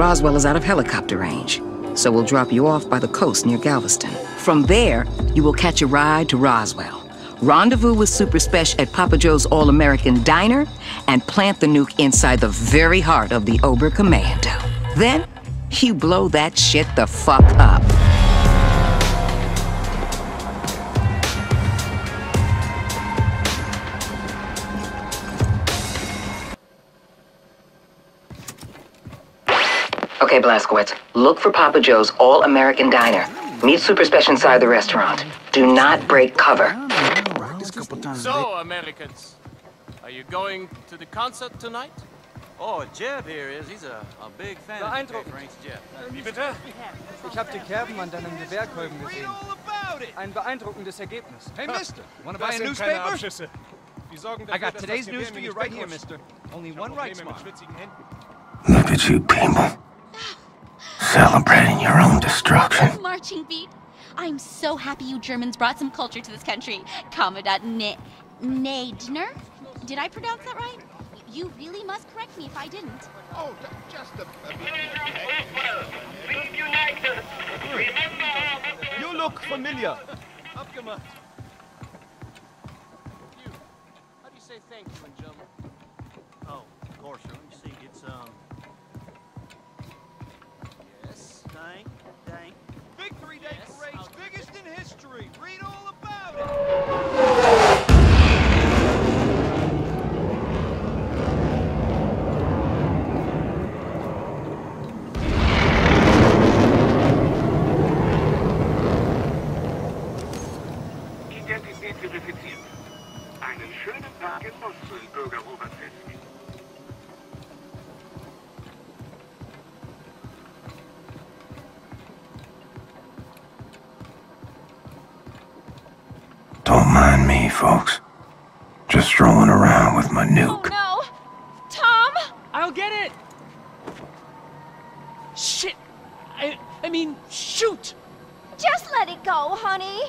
Roswell is out of helicopter range, so we'll drop you off by the coast near Galveston. From there, you will catch a ride to Roswell. Rendezvous with Super Spesh at Papa Joe's All-American Diner and plant the nuke inside the very heart of the Oberkommando. Then, you blow that shit the fuck up. Okay, look for Papa Joe's All-American Diner. Meet Super Spesh inside the restaurant. Do not break cover. So, Americans, are you going to the concert tonight? Oh, Jeb here is. He's a, a big fan of Beeindruckend. Frank's Jeb. Wie bitte? Ich habe die Kerben an deinem Gewehrkolben gesehen. Ein beeindruckendes Ergebnis. Hey, mister, wanna buy a sind newspaper? Abschüsse. Die sorgen I got today's news for you right here, mister. Only one right Probleme mit smile. schwitzigen Händen. Look at you people. Celebrating your own destruction. Marching beat. I'm so happy you Germans brought some culture to this country. Commandant Ne Nadner? Did I pronounce that right? You really must correct me if I didn't. Oh, just a, You look familiar. Abgemacht. You. How do you say thank you in German? Oh, of course, sir. Let me see. It's, um... history. Read all about it. Mind me, folks. Just strolling around with my nuke. Oh no! Tom! I'll get it! Shit! I, I mean, shoot! Just let it go, honey.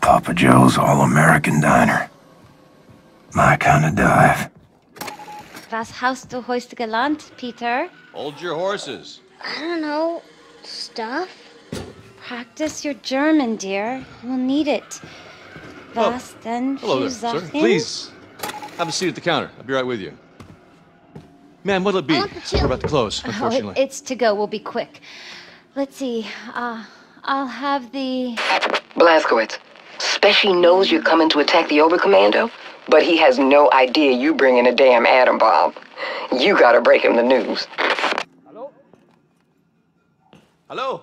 Papa Joe's All-American Diner. My kind of dive. Was hast du heute gelernt, Peter? Hold your horses. I don't know. Stuff? Practice your German, dear. We'll need it. Was denn Hello there, sir. Please, have a seat at the counter. I'll be right with you. Ma'am, what'll it be? We're about to close, Oh, it- unfortunately. it's to go. We'll be quick. Let's see. Uh, I'll have the. Blazkowicz, Speshy knows you're coming to attack the Oberkommando, but he has no idea you bring in a damn atom bomb. You gotta break him the news. Hello? Hello?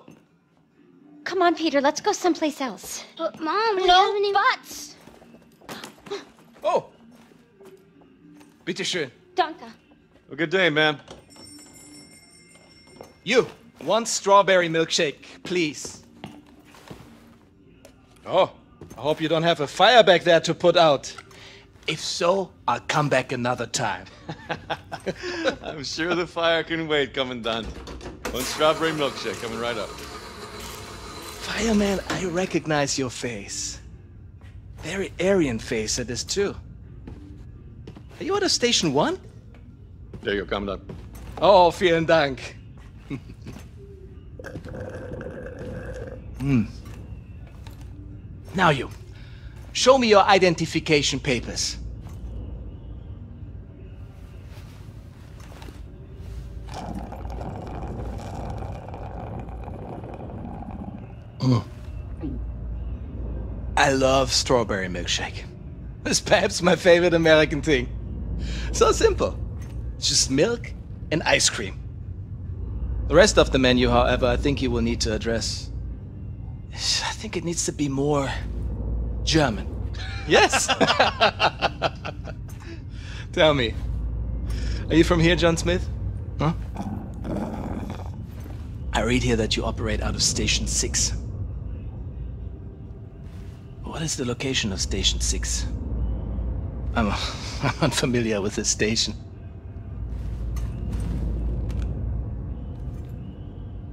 Come on, Peter. Let's go someplace else. But Mom, we No haven't even... buts. Oh. Bitteschön. Danke. Well, good day, ma'am. You, one strawberry milkshake, please. Oh, I hope you don't have a fire back there to put out. If so, I'll come back another time. I'm sure the fire can wait, Commandant. One strawberry milkshake coming right up. Fireman, I recognize your face. Very Aryan face it is too. Are you out of station one? There you go, Commandant. Oh, vielen Dank. hmm. Now you. Show me your identification papers. I love strawberry milkshake. It's perhaps my favorite American thing. So simple. It's just milk and ice cream. The rest of the menu, however, I think you will need to address. I think it needs to be more German. Yes? Tell me, are you from here, John Smith? Huh? I read here that you operate out of Station 6. What is the location of Station 6? I'm, I'm unfamiliar with this station.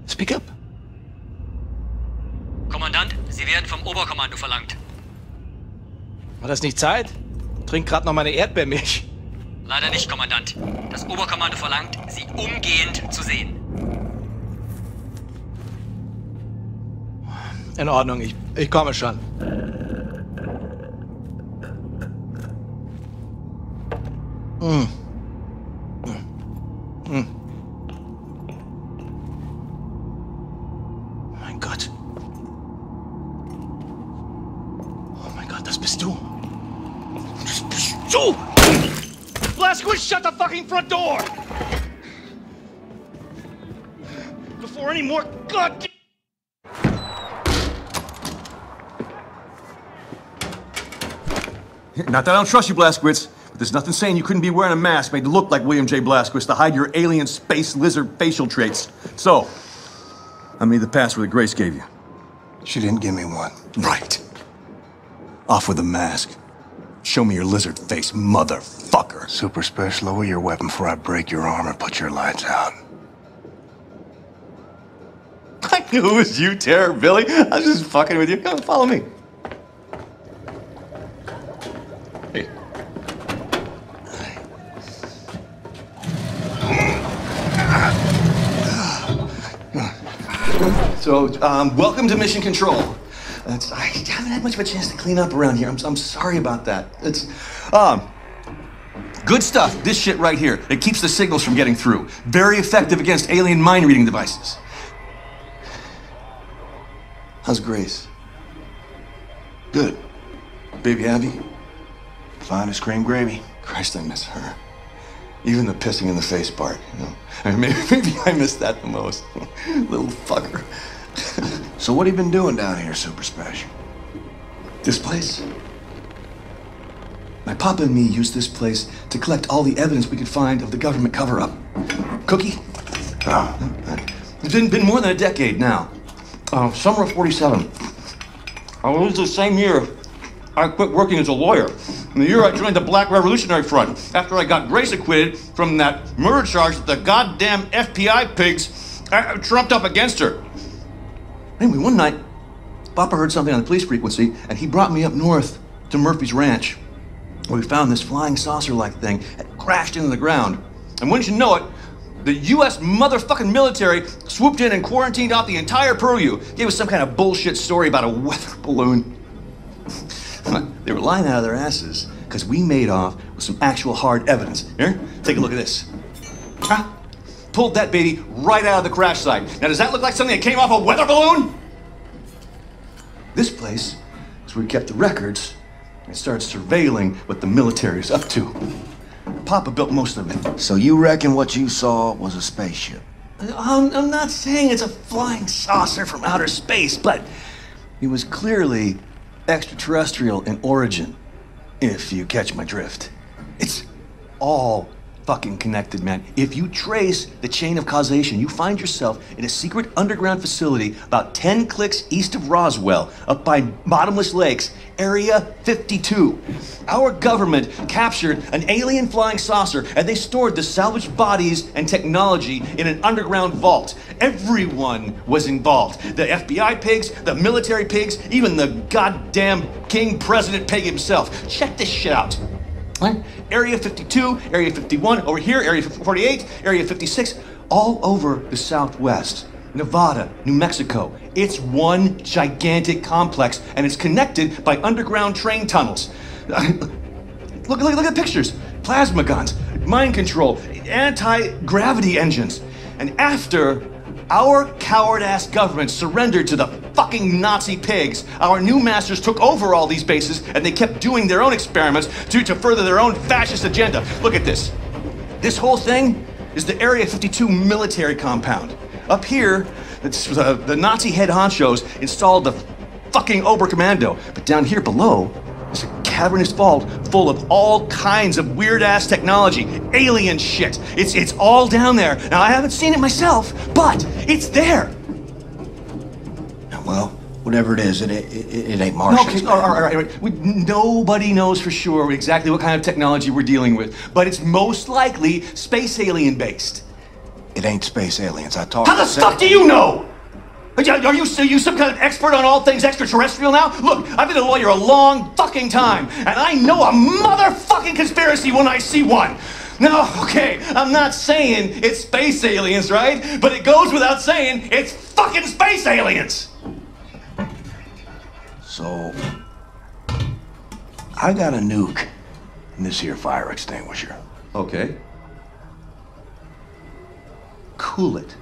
Speak up. Kommandant, Sie werden vom Oberkommando verlangt. War das nicht Zeit? Trink grad noch meine Erdbeermilch. Leider nicht, Kommandant. Das Oberkommando verlangt, Sie umgehend zu sehen. In Ordnung, ich, ich komme schon. Mm. Mm. Mm. Mein Gott. Oh mein Gott, das shut the fucking front door! Before any more goddamn... Not that I don't trust you, Blazkowicz, but there's nothing saying you couldn't be wearing a mask made to look like William J. Blazkowicz to hide your alien space lizard facial traits. So, I made the password that Grace gave you. She didn't give me one. Right. Off with the mask. Show me your lizard face, motherfucker. Super special, lower your weapon before I break your arm and put your lights out. I knew it was you, Terror Billy. I was just fucking with you. Come follow me. So, um, welcome to Mission Control. It's, I haven't had much of a chance to clean up around here. I'm, I'm sorry about that. It's, um, good stuff. This shit right here. It keeps the signals from getting through. Very effective against alien mind reading devices. How's Grace? Good. Baby Abby? Fine as cream gravy. Christ, I miss her. Even the pissing in the face part, you know. I mean, maybe, maybe I miss that the most. Little fucker. So what have you been doing down here, Super Special? This place? My papa and me used this place to collect all the evidence we could find of the government cover-up. Cookie? Oh. It's been, been more than a decade now. Uh, summer of 47. I was the same year I quit working as a lawyer. And the year I joined the Black Revolutionary Front, after I got Grace acquitted from that murder charge that the goddamn FBI pigs uh, trumped up against her. Anyway, one night, Papa heard something on the police frequency, and he brought me up north to Murphy's Ranch, where we found this flying saucer-like thing that crashed into the ground. And wouldn't you know it, the U.S. motherfucking military swooped in and quarantined off the entire purview. Gave us some kind of bullshit story about a weather balloon. They were lying out of their asses because we made off with some actual hard evidence. Here, take a look at this. Huh? Pulled that baby right out of the crash site. Now, does that look like something that came off a weather balloon? This place is where we kept the records and started surveilling what the military is up to. Papa built most of it. So you reckon what you saw was a spaceship? I'm, I'm not saying it's a flying saucer from outer space, but it was clearly extraterrestrial in origin, if you catch my drift. It's all fucking connected, man. If you trace the chain of causation, you find yourself in a secret underground facility about 10 clicks east of Roswell, up by Bottomless Lakes, Area 52. Our government captured an alien flying saucer and they stored the salvaged bodies and technology in an underground vault. Everyone was involved. The FBI pigs, the military pigs, even the goddamn King President Pig himself. Check this shit out. Right? Area 52, Area 51, over here, Area 48, Area 56, all over the Southwest. Nevada, New Mexico. It's one gigantic complex, and it's connected by underground train tunnels. look, look, look at the pictures. Plasma guns, mind control, anti-gravity engines. And after our coward-ass government surrendered to the fucking Nazi pigs, our new masters took over all these bases and they kept doing their own experiments to, to further their own fascist agenda. Look at this. This whole thing is the Area 52 military compound. Up here, the Nazi head honchos installed the fucking Oberkommando. But down here below, is a cavernous vault full of all kinds of weird ass technology, alien shit. It's it's all down there. Now I haven't seen it myself, but it's there. Well, whatever it is, it, it, it, it ain't Martian. Okay, all right, all right, all right. We, nobody knows for sure exactly what kind of technology we're dealing with, but it's most likely space alien based. It ain't space aliens. I talked. How the fuck do you know? Are you, are you, are you some kind of expert on all things extraterrestrial now? Look, I've been a lawyer a long fucking time, and I know a motherfucking conspiracy when I see one. No, okay, I'm not saying it's space aliens, right? But it goes without saying it's fucking space aliens! So, I got a nuke in this here fire extinguisher. Okay. Cool it.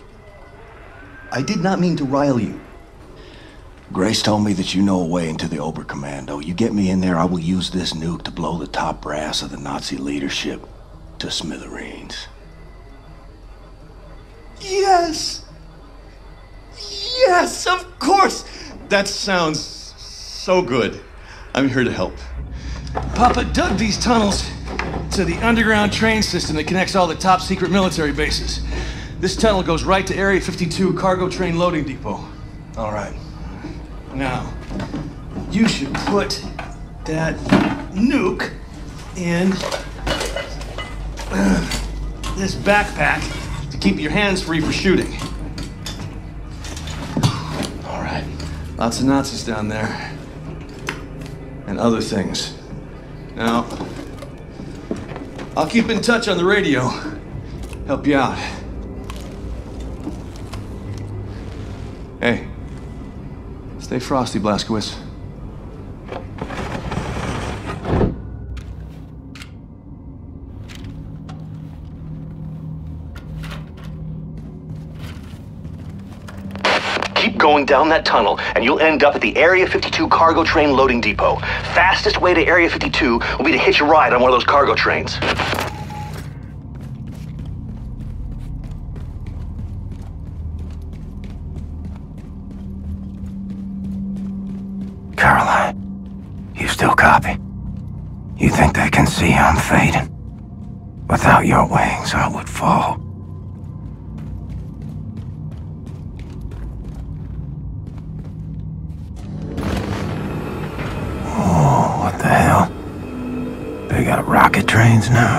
I did not mean to rile you. Grace told me that you know a way into the Oberkommando. You get me in there, I will use this nuke to blow the top brass of the Nazi leadership to smithereens. Yes! Yes, of course! That sounds so good. I'm here to help. Papa dug these tunnels to the underground train system that connects all the top secret military bases. This tunnel goes right to Area 52 cargo train loading depot. All right. Now, you should put that nuke in uh, this backpack to keep your hands free for shooting. All right. Lots of Nazis down there. And other things. Now, I'll keep in touch on the radio. Help you out. Hey, stay frosty, Blazkowicz. Down that tunnel, and you'll end up at the Area 52 cargo train loading depot. Fastest way to Area 52 will be to hitch a ride on one of those cargo trains. Caroline, you still copy? You think they can see I'm fading? Without your wings, I would fall. Trains now.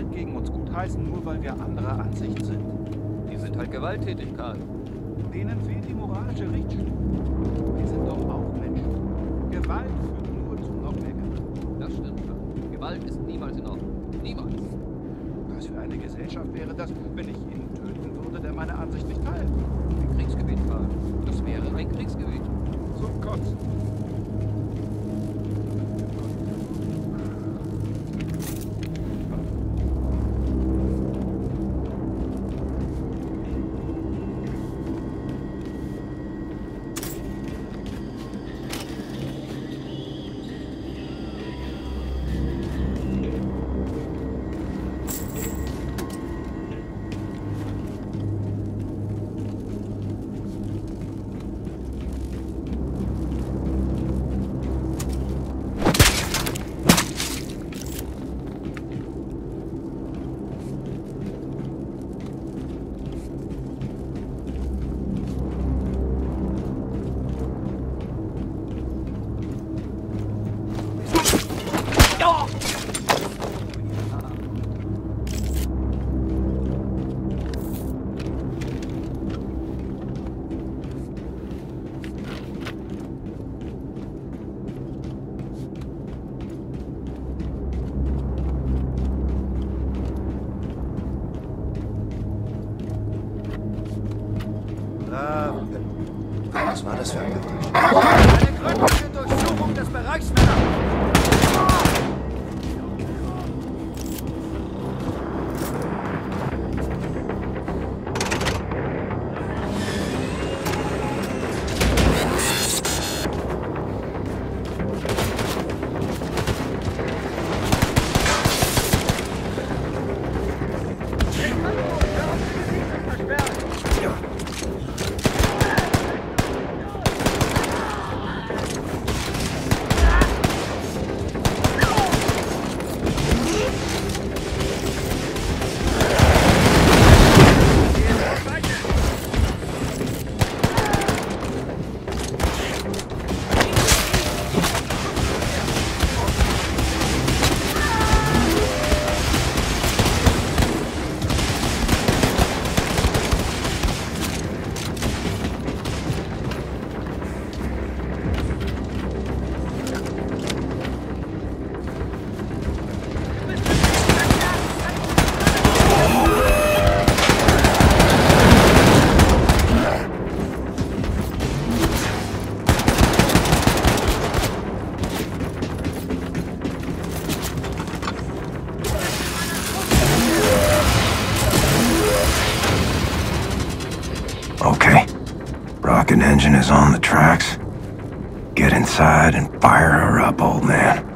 Gewalt gegen uns gutheißen, nur weil wir anderer Ansicht sind? Die sind halt gewalttätig. Denen fehlt die moralische Richtschnur. Okay. Rocket engine is on the tracks. Get inside and fire her up, old man.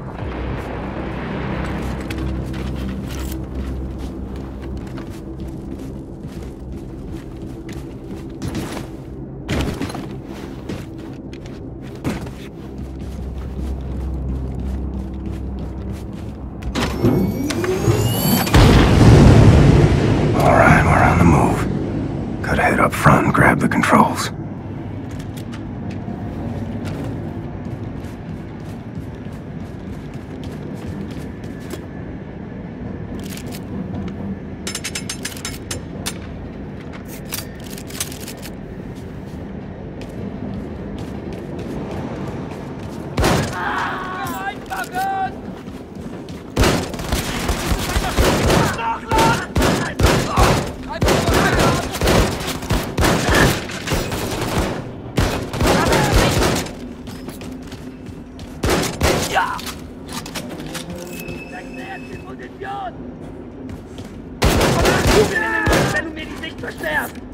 Die Position! Kugeln in den Rücken, wenn du mir die Sicht versperrst!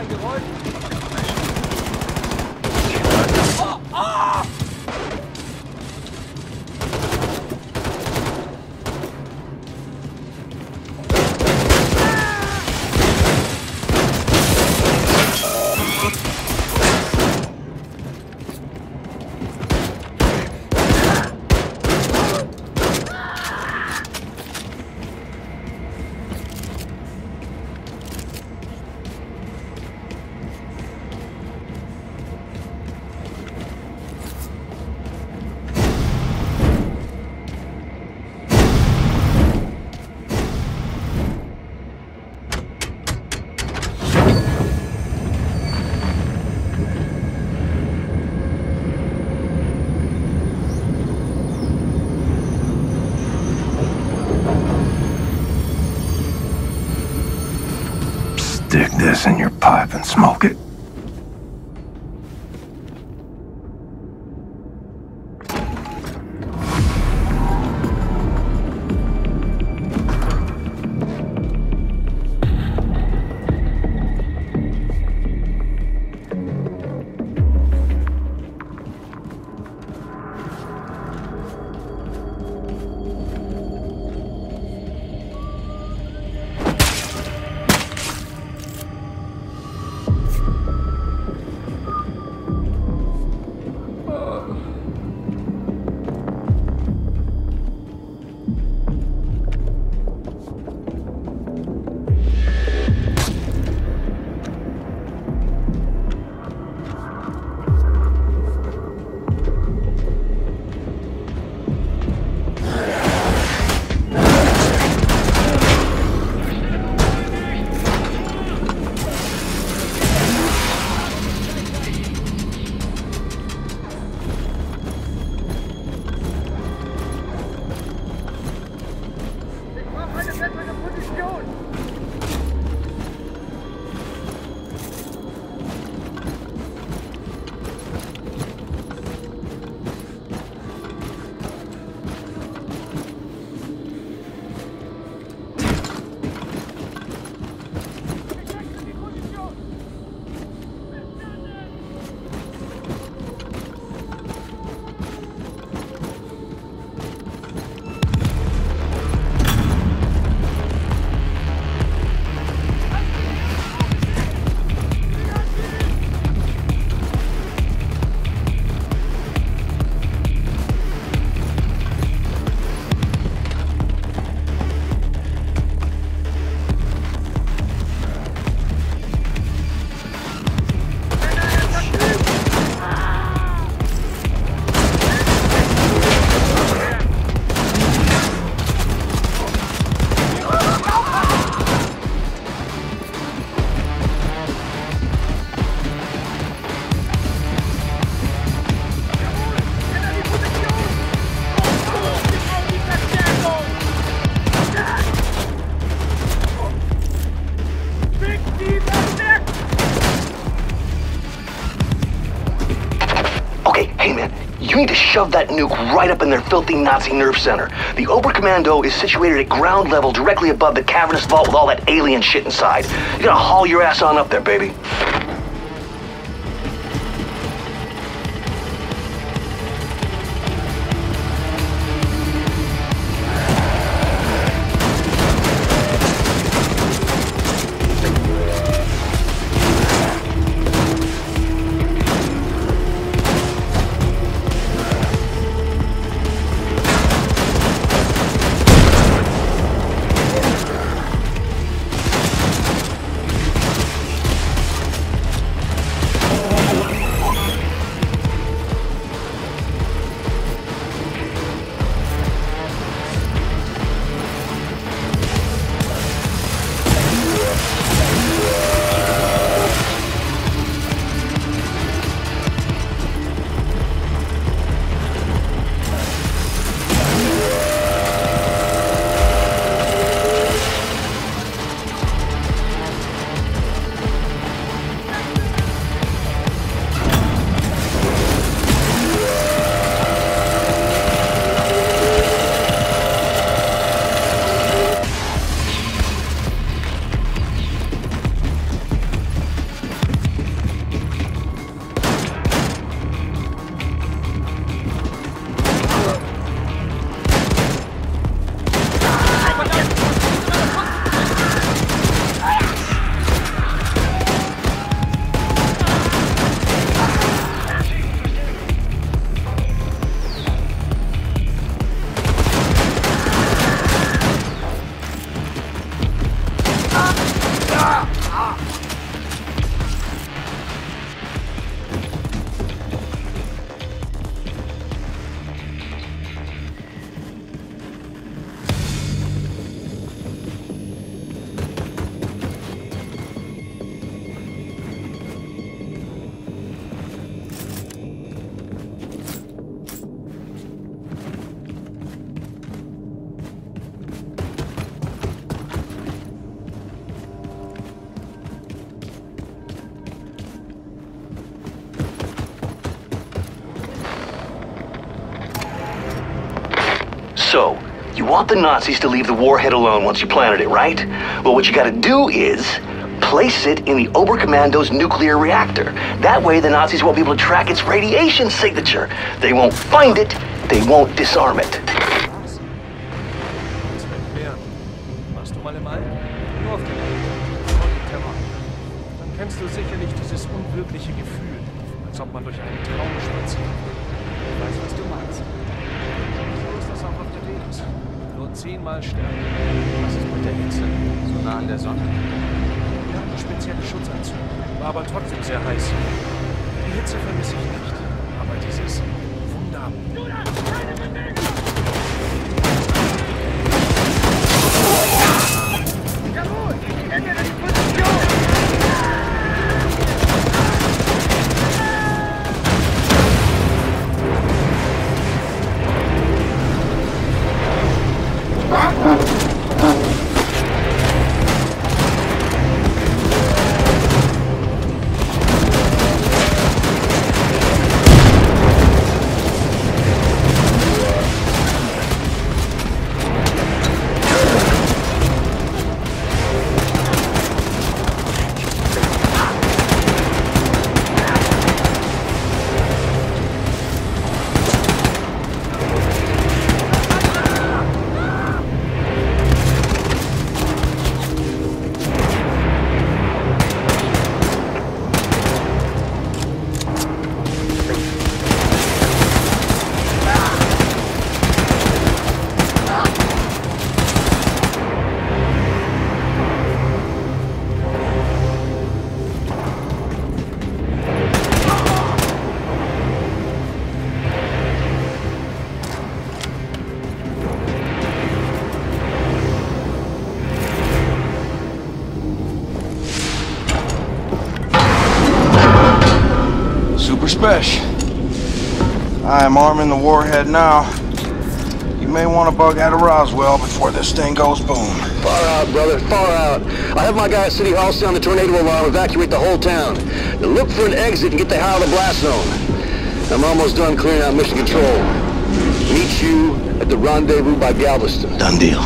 ein Geräusch. Smoke it. Need to shove that nuke right up in their filthy Nazi nerve center. The Oberkommando is situated at ground level directly above the cavernous vault with all that alien shit inside. You gotta haul your ass on up there, baby. Want the Nazis to leave the warhead alone once you planted it, right? Well, what you gotta do is place it in the Oberkommando's nuclear reactor. That way, the Nazis won't be able to track its radiation signature. They won't find it, they won't disarm it. Super Spesh. I am arming the warhead now. You may want to bug out of Roswell before this thing goes boom. Far out, brother, far out. I have my guy at City Hall sound the tornado alarm, evacuate the whole town. Now look for an exit and get the hell out of the blast zone. I'm almost done clearing out mission control. Meet you at the rendezvous by Galveston. Done deal.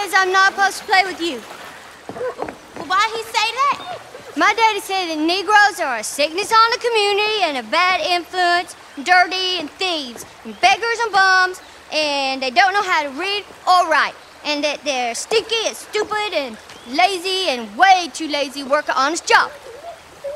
Says I'm not supposed to play with you. Well, why he say that? My daddy said that Negroes are a sickness on the community and a bad influence, dirty and thieves, and beggars and bums, and they don't know how to read or write, and that they're stinky and stupid and lazy and way too lazy to work an honest job.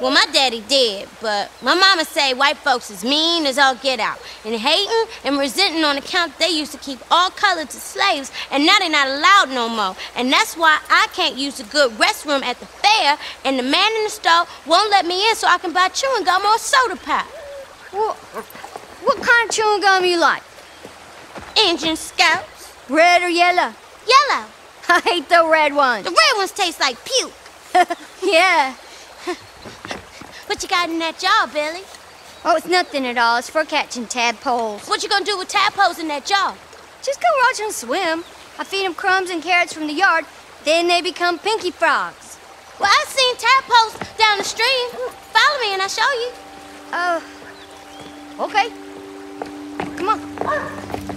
Well, my daddy did, but my mama say white folks is mean as all get out, and hating and resenting on account they used to keep all colors as slaves, and now they're not allowed no more. And that's why I can't use a good restroom at the fair, and the man in the store won't let me in so I can buy chewing gum or soda pop. What, what kind of chewing gum you like? Injun Scouts. Red or yellow? Yellow. I hate the red ones. The red ones taste like puke. yeah. What you got in that jar, Billy? Oh, it's nothing at all. It's for catching tadpoles. What you gonna do with tadpoles in that jar? Just go watch them swim. I feed them crumbs and carrots from the yard. Then they become pinky frogs. Well, I've seen tadpoles down the stream. Follow me and I'll show you. Oh. Okay. Come on.